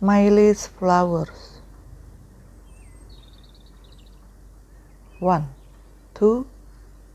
Miley's flowers. One, two,